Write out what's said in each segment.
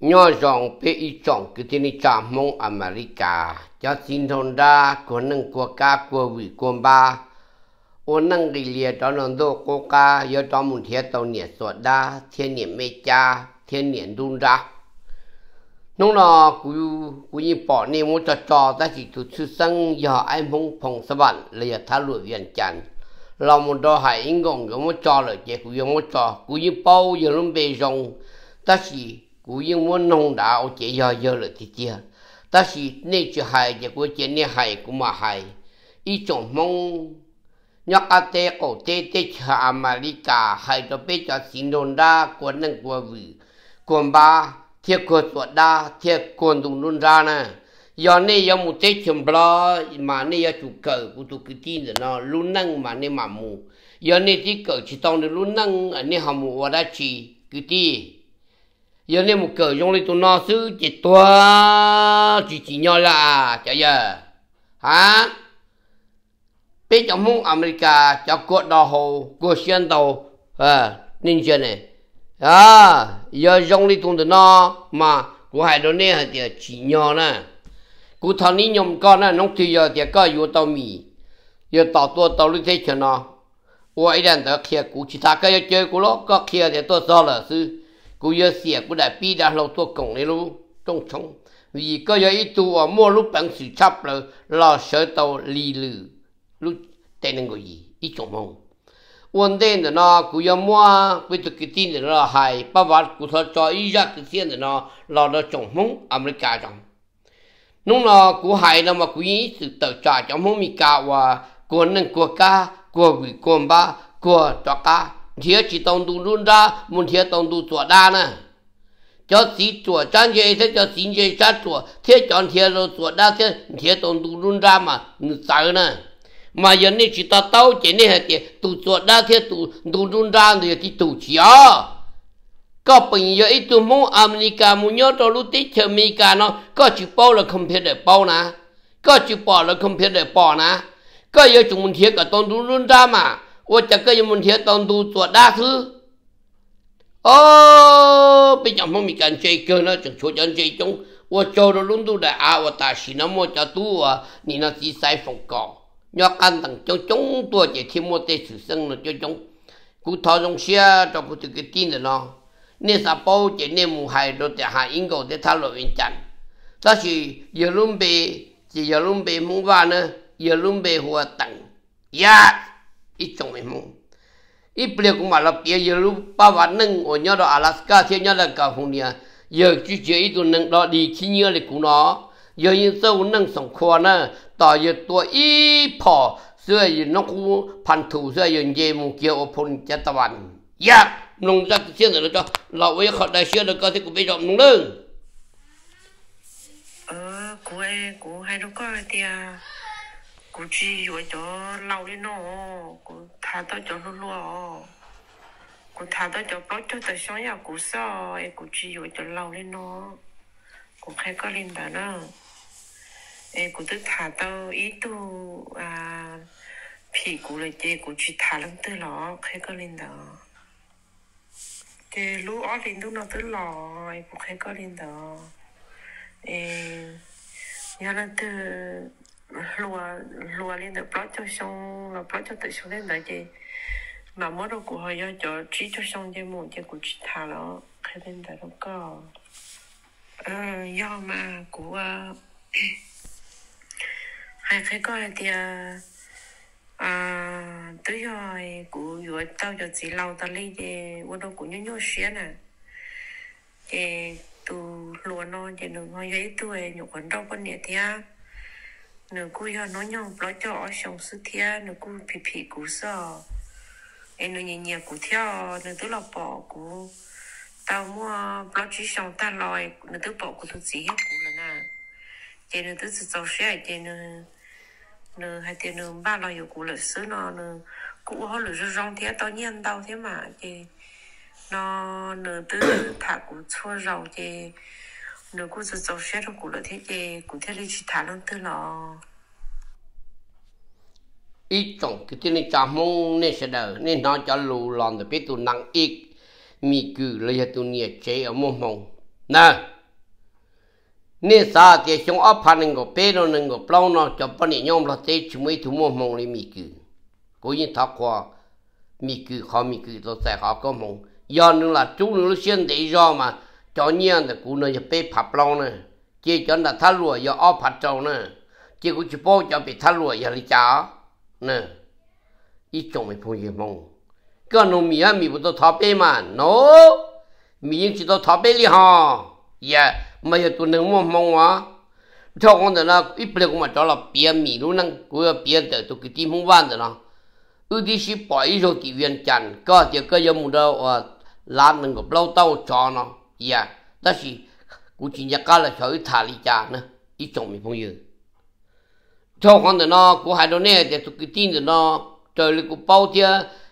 nhỏ dòng bé y chọn cái tên này chạm mong America. Cho xin thôn đa của nâng quốc ca của vị quân ba. Ô nâng cái lìa đó nó đô quốc ca, do cho một thiết tàu nhiệt sọt đa thiên niệm mê cha thiên niệm đun ra. Nông nọ cú cú như bỏ nên muốn cho cho ta chỉ tụt sư sinh giờ anh mong phong sa bản, là tha lụi viện chăn lòng một đôi hải ngọn giống một cho lời chế cú một cho cú như bao giờ luôn bề rồng ta chỉ cú như muốn đạo nên chỉ nên cũng mà ý mong cổ tê tê cha America hay đó bây giờ xin đồn ra quân năng quân vị quân ba thiết quân tuột đa thiết quân đồng luôn ra nè. Giờ này giờ một tết chấm blo, mà này giờ chủ cờ của tụ cái tin rồi nó luôn năng mà này mà mù. Giờ này chỉ cờ chỉ tông được luôn năng, ở này họ mù ở đây chỉ cái tin giờ lên một cờ trong lên tụi nó xứ chỉ tua chỉ chỉ nhau là chả giờ hả? Biết trong mông America cho cột đỏ hồ của xuyên tàu à nên chuyện này. À giờ trong lên tụi nó mà của hai đứa này thì chỉ nhau nè. Của thằng ní nhom con nè nông thì giờ thì có vô tàu mì giờ tàu tua tàu lên thế cho nó. Ủa ấy đang tới kia của chỉ ta, cái chơi của nó, có kia thì tôi sao là sư กูเยอะเสียกูได้ปีดาเราตัวกงนี่รู้จงชง vì có giờ ít tu ở mua lúc bằng sự chấp là lo sợ tàu lì lử lúc tên là người gì? Ít chồng mong. Quân tên là nó cứ giờ mua với tụi cái tin là hay, bà vợ cứ thọ cho ít ra cái tiền là nó lo nó chồng mong America chồng. Lúc nó cứ hại nó mà cứ ý sự tự trả chồng mong Mỹ cả và quân nên của ca của vị quân ba của cho ca thiệt chỉ tông tu luôn ra, muốn thiệt tông tu chùa đa nè. Cho sĩ chùa trang chế thế cho sĩ chế sát chùa thiệt chọn thiệt rồi chùa đa, thế thiệt tông tu luôn ra mà sợ nè. Mà giờ này chỉ ta tao chỉ này hết tiệt tu chùa đa, thế tu tu luôn ra thì thì tu chia có bệnh giờ ít tu muốn America muốn nhớ cho lúc tết chờ America nó, có chỉ bao là không thể để bao nè. Có chỉ bỏ là không thể để bỏ nè. Có giờ chúng mình thiệt cả tông tu luôn ra mà. 我这个人们天当都做大事，哦，被讲梦咪干这个呢，就说讲这种，我做了龙都的啊，我大是那么叫多啊，你那是塞风高，要干等就中多这天么得出生了这种，古头中些就不这个定的呢，你啥包这你母孩都在下英国的他老人讲，但是有龙被是有龙被梦话呢，有龙被活等呀。 Ít trong mình mong ít bây cũng mà là bia giờ lúc ba vạn nâng ở nhà đó Alaska thì nhà là cả vùng nhà giờ chú chỉ ít tuần nâng đó đi khi nhớ là cũng nó. Giờ những sâu nâng sống khoa nè. Tỏ giờ tuổi ít phò. Xưa giờ nó cũng พัน thủ, xưa giờ về một kiểu ở phun chết tao ăn ya dạ, nông dân cái chuyện rồi cho. Lão ấy họ đại xưa được có thể cũng bị rộng nông lương. Ờ cô ấy cô hay đâu có thì à cô chỉ với cho lâu đi nó cô thả tao cho nó luôn cô thả tao cho bao cho tao sống nhà cô sợ chỉ với cho lâu đi nó cô khai có lên bà nó em cô tự thả tao ý à phi cô là chị cô chỉ thả lắm từ lọ khai có lên đó thì lúc ở lên lúc nó từ lọ em cô khai có lên đó em nhớ là lùa lùa lên được bắt cho xong là bắt cho tự xong lên đấy chị mà mỗi đồ của họ do cho chỉ cho xong cho một cho của chị thà đó. Khai lên đấy đâu có. Ờ do mà của ờ, hai cái coi thì à tới rồi của vừa tao cho chị lâu tao lấy thì mỗi đồ của nhớ nhớ xuyên à thì từ lùa non thì đừng nói giấy tuổi, nhục quần đâu con nhẹ thì nửa cô yo nó nhau lo cho ở sống sự thia, nửa cô phì phì cú sợ em nửa nhẹ nhẹ cú theo nửa tôi là bỏ cú. Tao mua nó chỉ sống ta lòi, nửa tôi bỏ cú tôi chỉ hết cú là nè chỉ nửa tôi chỉ giàu xe chỉ nửa nửa hai tiền nửa ba lòi cú là xứ, nó, nửa cú họ lửa rong thế tao nhiên tao thế mà chỉ nó nửa tôi thả cú chua rau chỉ nếu cô cho xe trong cụ là thế thì cụ thể là chỉ thả lên từ lò ít trong cái tên này chăm mong nên sẽ đỡ, nên nó cho lù lòn để biết tụ năng ít mi cử lấy tụ nhiệt chế ở mông mông nè! Nên sa thì xong ấp phản nên có bê nó, nên có bao nó, cho bao nhiêu nhóm là thế, chúng mới thu mua mong lấy mì cừ cố nhiên thắc qua mì cừ khó, mì cừ tôi sẽ khó có mong Do nữa là chú nữa xuyên để do mà. Cho nhiên là cú nó bê phập lâu nè chỉ cho là thắt lụa giờ áp phạt trâu nè chỉ cũng chỉ bao cho bị thắt lụa giờ đi chả nè ít chồng mới phun gì mong cái nó mì á mì bữa tôi thọ bê mà nó mì những chỉ tôi thọ bê li ha yeah mà giờ tôi nâng mong mong quá cho con đó ít bữa cũng mà cho là bia mì luôn năng của bia để tôi cái tim không van rồi nó ư đi sĩ bỏ ý rồi thì viên chăn có thì có giờ một đâu à làm nâng có lâu tao cho nó yeah đó là là con đó nó hai đứa này thì cái tin rồi nó trời lại bao tia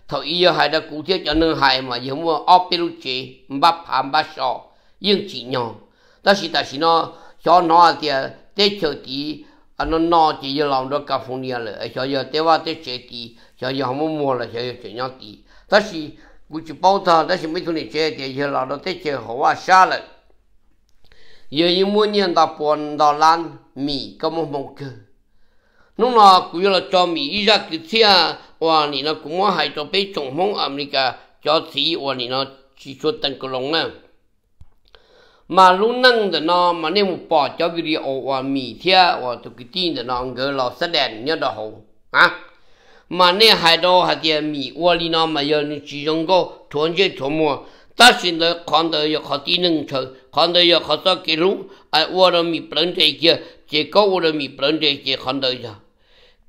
thầu ý hai đứa cụ tia cho nên hai mà giờ mua ốp bê lu chế bắp hàm bắp sò nhưng chỉ nhau đó là đó là nó, cho nó thì để chờ tí anh nó nó chỉ giờ làm được cà phê này rồi cho giờ để vào để chế tí, cho giờ không mua là cho giờ chế nhau tí. Đó là chỉ which both are that's me to ni che de ye la do te che ho wa sha le ye yi mu nian da pon da lan mi ka mo mo ke nu na ku yo la cho mi i ja ki tia wa à, ni na ku mo hai to pe chong mong america, cho si wa ni na chỉ cho tăng cơ lòng nè. Mà lúc nâng thì nó mà nếu một bỏ cho video và mì thia à, hoặc tụi cái tin thì nó ngỡ là sẽ đèn nhớ đó hồn à mà nè hai đó hạt tiền mì ô li nó mà giờ nó chỉ dùng go thuần chế thuần mua ta xin được khoan đời giờ khó tin nâng chờ khoan đời giờ khó sao kỹ lũ ai ô đó mì bẩn thế kia chỉ có ô đó mì bẩn thế kia khoan đời giờ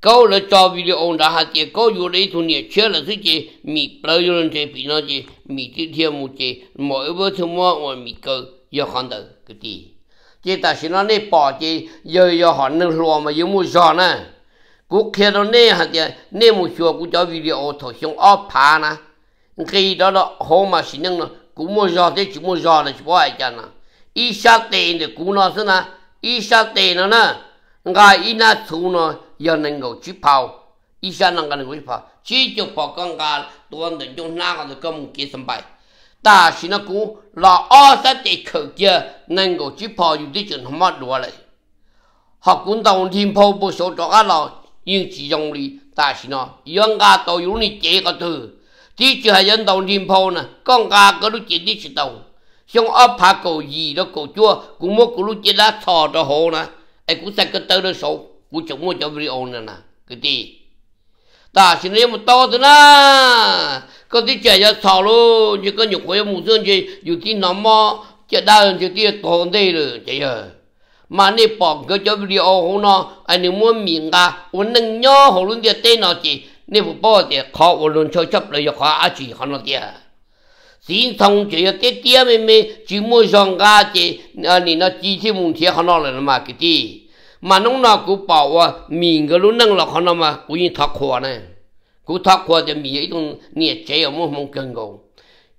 câu là cho video ông đã hạt địa câu vô đấy thuần nhiệt chưa là thứ gì mì bẩn vô lên thế bị nó gì mì tiếp theo một gì mỗi bữa thứ mua ngoài mì cơ giờ khoan đời cái gì chỉ ta xin nó nè bỏ chỉ giờ giờ họ nâng lùa mà giờ mua giòn à cú khi đó nè hạt giờ nè một chùa cú cho video thổi xong ốp phá na, khi đó đó hôm mà xin năng cú mua giò thế chỉ mua giò là chỉ có ai chả nè ít sát tiền thì cú nó thế nè ít sát tiền nó na, ngay ít na thu nó giờ nên ngồi chỉ phao. Ít sát năng cái ngồi chip phao. Chỉ chụp phao con gà tuần đến trong na cái công kiếm sân bay ta xin nó cú là ở sát tiền khởi kia nên ngồi chỉ phao dù đi chuyện không mất đồ lại. Học cũng đồng thiên phao bộ số cho các lão nhưng chỉ dùng lý ta chỉ nó dân ca tổ yếu ni chế có thứ chỉ hay dân đầu niệm phô nè, con ca có lúc chết đi chỉ đầu xong ấp phá cổ gì đó cổ chua cũng mua cổ lúc chết lá thò cho hồ nè. Ai cũng sẽ cái tơ đó số cũng chẳng mua cho ông nè nè, cái gì? Ta chỉ nên một to thế na có tí trẻ cho thò luôn chứ có nhục với mù dương gì, dù tí nó mò chạy đa hơn chứ tí tổ đây rồi chạy rồi mà nè bỏ cái cho video hồ nó anh nếu muốn miệng à uốn nâng nhỏ hồ luôn thì tên nó chỉ nè phụ bao thì khó uốn luôn cho chấp lại cho khó á chỉ khó nó tiệt xin thông chỉ cái tiệt mày mày chỉ mua rong gà chỉ à nè nó chỉ thêm một thiệt khó nó là mà cái gì mà nông nào cũng bảo à mình cái lúc nâng là khó nó mà cũng như thắc khoa này cũng thắc khoa thì mình ấy cũng nhẹ chế ở một mong cần cầu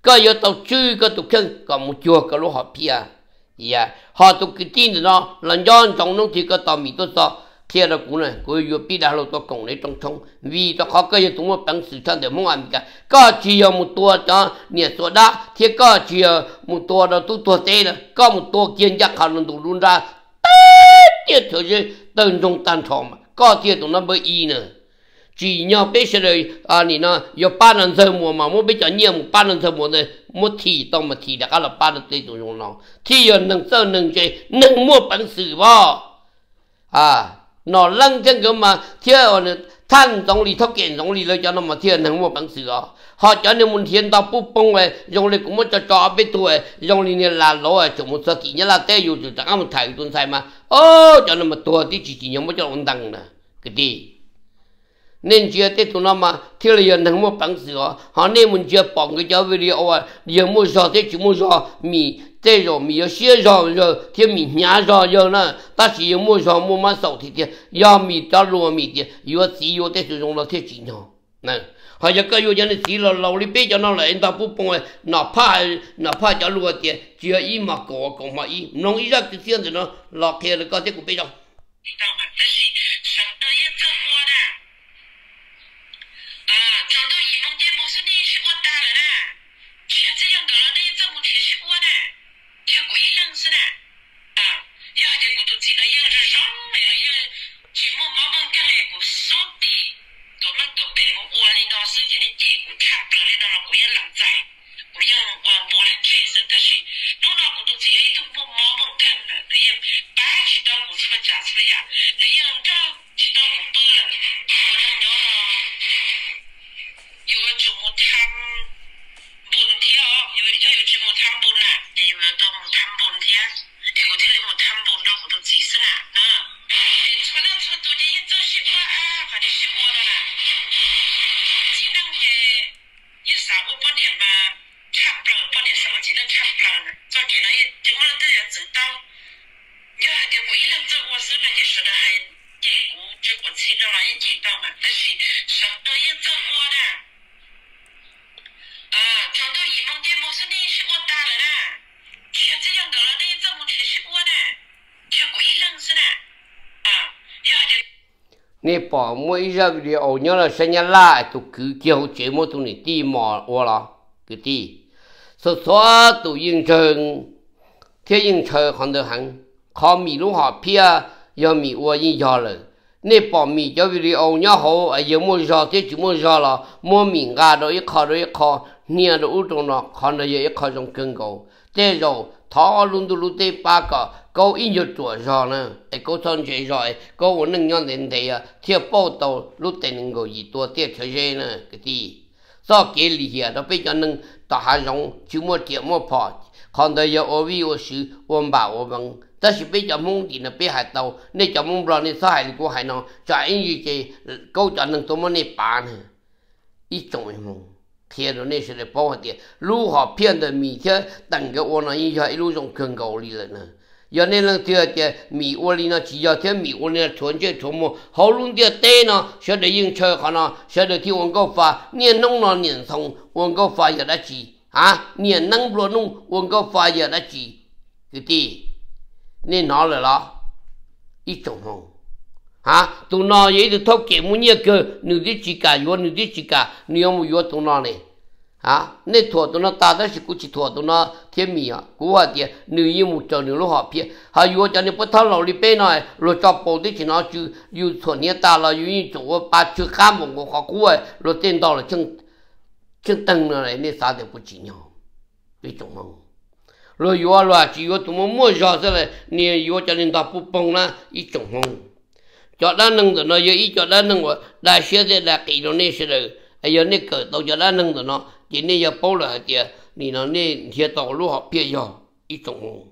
cái giờ tàu chư cái tụ chân có một chùa cái lúc họ pia ya họ tụ cái tin đó. Lần do trong nông thì có tao mi tôi sao kia là cũng này cũng yêu bị đào lô tôi cùng lấy trong thông vì tôi khó cái tụng một bằng sự thân để mong ăn cả. Có chỉ một tua cho nhiệt số đó, thì có chỉ một tua đó tu tua tê đó. Có một tua kiên giác họ luôn tụ luôn ra. Tiết thời gian tân trong tan thọ mà. Có tiết tụng nó bởi y nữa chỉ nhau bây à, giờ rồi à nị nó yo ba lần thơ mùa mà muốn bây giờ nhiều một ba lần thơ mùa này một thì tông mà thì đã có là ba lần tây tụ dùng nó. Thì yo nâng sơ nâng chơi nâng mua bản sự vô, à nó lăng chân cơ mà thiệt là than trong lì thóc kiện trong lì lấy cho nó mà thiệt nâng mua bản sự đó họ cho nên muốn thiên tao bút bông về, dùng lì cũng muốn cho cho biết tuổi dùng lì này là lỗ à chúng muốn sơ kỹ nhất là tây dù chúng ta không thấy tuần sai mà. Ô cho nên mà tua thì chỉ chỉ nhau mới cho ổn đăng nè. Cái gì? Nên chưa tết tụi nó mà thiếu là dân thằng mua bằng sữa họ nên mình chưa bỏ cái cháu video à giờ mua giò tết chỉ mua giò mì tết rồi mì xía giò rồi thiếu mì, nhá giò giờ nè. Ta chỉ mua giò, mua mà sầu thì thì giờ mì ta lúa mì thì giờ chỉ giờ tết dùng nó thiết chỉ nhau nè họ giờ cái giờ này chỉ là lâu đi bé cho nó là anh ta bút bông nó phá nó phá cho lúa thì chỉ ý mà cổ cổ mà ý. Nông ý ra cái tiền thì nó. Lọt kia là có thể cũng bé trong sit. 啊，快 nè, bỏ mỗi giờ đi, ổ nhớ là sinh nhật lại. Tụ cứ kêu chế một tụ này đi mò, ô là cứ đi số số tụ yên trường thế yên trời còn được hẳn. Khó mì lúc họ pia giờ mì ô yên giờ rồi nè, bỏ mì cho vì đi ổ nhớ hồ ở giờ mua giờ thế chỉ mua giờ là mua mì gà rồi ít khó rồi ít khó nia rồi út trong nó còn là giờ ít khó trong cơn cầu thế rồi thọ luôn tụ lúc tê ba cả cô in nhớ tuổi rồi nè. Ai có thân chị rồi cô muốn nâng nhon đến đây à thiệp bao đầu lúc tên nâng gọi gì tua tiệp chơi chơi nè. Cái gì? Do cái lý hiệp đó bây giờ nâng ta hà rong chú mua tiệp mua phò. Còn đây giờ ô vi ô sư ôm bảo ôm bằng. Ta chỉ bây giờ mong gì nè bây hải tàu, nên cho mong rồi nên sao hải của hải nó cho anh như chị câu cho nâng tôi muốn nè bà nè. Ít trọng mong thiên rồi nên sẽ để bao hạt tiền lúc họ phiền được mình thế tặng cái ô nó như rồi nè giờ nên là cái mì ô li chỉ giờ thế mì ô li nó thuần chế thuần mồ luôn thì tê nó sẽ để dùng chơi khả nó sẽ để thì ông có phá niên nông nó niên thông ông có phá giờ đã chỉ à niên nông luôn nông ông có phá giờ đã chỉ cái gì nên nó là đó ít trồng hồng à tụi nó vậy thì thóc kẹm muốn nhớ cơ nửa đi chỉ cả vô nửa đi chỉ cả nửa một vô tụi này à nên thua tụi nó ta đó chỉ cũng chỉ thua tụi nó thiên mì à cú à thì nữ yêu một chỗ nữ lúc họ phía. Hà yo cho nên bắt thằng lão đi bên này rồi cho bộ đi chỉ nó chứ yêu thua nhớ ta là yêu như chỗ ba chữ khám một cái họ cú à rồi tên đó là chân chân tăng này, nên sao để cũng chỉ nhau. Biết chúng mong. Rồi yo là chỉ yo tụi nó mua giờ thế này nè yo cho nên ta bút bông là ít chúng mong. Cho đã nâng tụi nó, giờ ít cho đã nâng của đại sứ thì là kỳ nó nên sẽ được. Ai giờ nên cởi tàu cho đã nâng tụi nó chỉ 你那要包暖一点，你那那天到落好片药一种。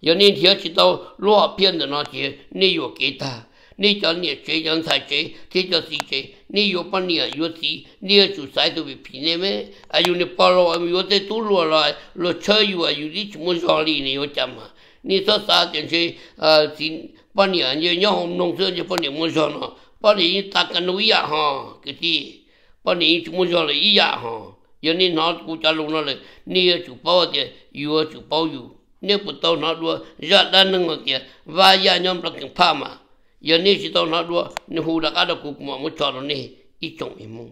要那天一到落变的那些，你要给他，你将你吃人才吃，这着些吃，你要把你要吃，你要就菜都别偏了嘛。还有你包了，你要在多里了落车油啊，有的怎莫少哩，你要讲嘛。你说啥东西啊？是把你啊你那红龙菜就把你莫上了，把你也打紧弄一下哈，个滴，把你也煮莫少了一样哈。giờ ni nó cú cha luôn nó lại ni chú bao thì yêu chú bao yêu ni cú tao nó đua, ra đa nâng mà kìa và ya nhóm là kinh pha mà. Giờ ni chỉ tao nó đua ni hù đã cả được cú mà muốn cho nó ni ít chồng em mong ya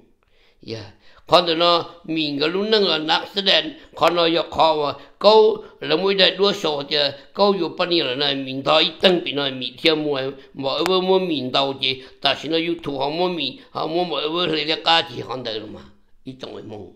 dạ. còn thì nó mình cái lúc nâng là nặng sẽ đến còn nó giờ khó mà câu là mỗi đại đua sổ thì, câu yêu bao nhiêu là này mình thôi ít tăng bị này mình theo mua mà ở bên mua mình đâu chứ ta chỉ nó yêu thu họ mua mình họ mua mà ở bên lấy cái cá chỉ hàng đấy mà. Ít chồng em mong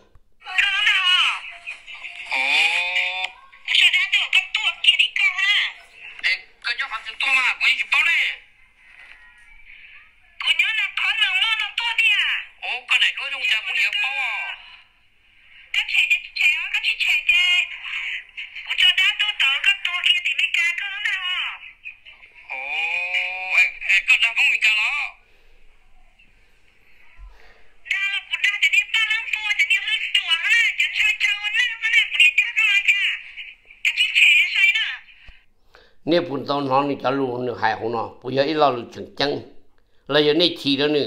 你去包嘞。姑娘，那烤冷馍能多的呀？哦，刚才我用家姑娘包啊。那菜的菜啊，那是菜的。我叫他都到个多街里面干工呢哦。哦，哎哎，刚才我们干了。Nè bún tàu nó nè cho luôn nè hài không nó bây giờ ít lo được chừng chăng là giờ nè chỉ đó nè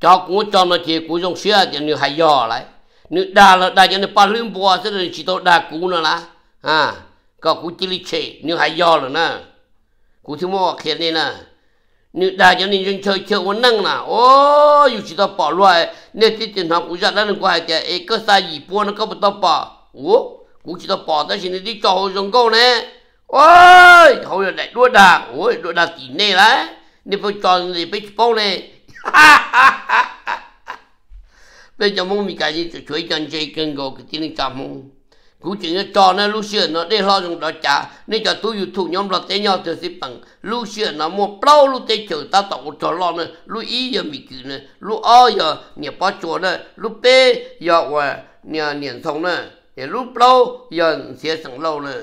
cho cũng cho nó chỉ cũng trong xưa thì nè hài giò lại nè đa là đa cho nè ba lưỡng bò thế là chỉ tao đa cú nữa là à có cú chỉ lý chế nè hài giò rồi nè cú thứ mua kia này nè nè đa cho nè dân chơi chơi vẫn năng nè ô dù chỉ tao bỏ loại nè tí tiền học cú ra đó nè quay thì ấy có sai gì bùa nó có bắt tao bỏ ô cú chỉ tao bỏ tới xin đi cho hồi giống câu nè ôi hồi là đại đua đà ôi, đua đà tỉ nè lá nên phải chọn thì phải bao nè bây giờ mong mình cả gì? Cho chuối chân chơi cân gò cái tiếng chạm mong cú chỉ nó cho nó lúc xưa nó để lo dùng đó trả nên cho tôi youtube nhóm là tế nhau từ xếp bằng. Lúc xưa nó mua bao lúc tế chờ ta tạo cho lo nữa. Lúc ý giờ mình cứ nữa. Lúc ở giờ, nhà bao chỗ nữa. Lúc bê giờ và nhà niệm thông nữa. Thì lúc lâu giờ sẽ sẵn lâu nữa.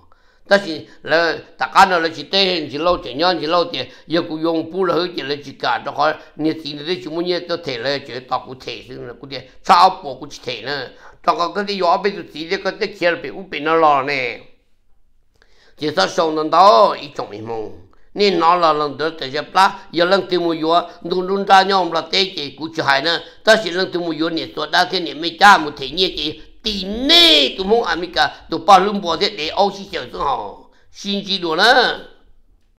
ta là ta cá nó là chỉ tê chỉ lâu chỉ nhon, chỉ lâu thì giờ cũng dùng pu là chỉ là chỉ cả cho khỏi. Nhiệt tình đấy chúng muốn nhiệt tôi thể là chỉ tao cũng thể xưng là cũng thế sao bộ chỉ thể nữa? Trong cái cái gì ở bên tôi chỉ cái cái kia là bị u bị nó lo nè. Chỉ sao sống nó đó ít trong mình mong nên nó là lần đó thì chấp lá, giờ lần tìm một yếu đun đun ra nhau là tê chỉ cũng chỉ hay nữa. Ta chỉ lần tìm một yếu nhiệt tôi đã thế nhiệt mấy cha, một thể nhiệt chỉ tin nè tụi mong America tụi ba lưng bò thế để Âu xí chở xuống họ xin chỉ đồ nữa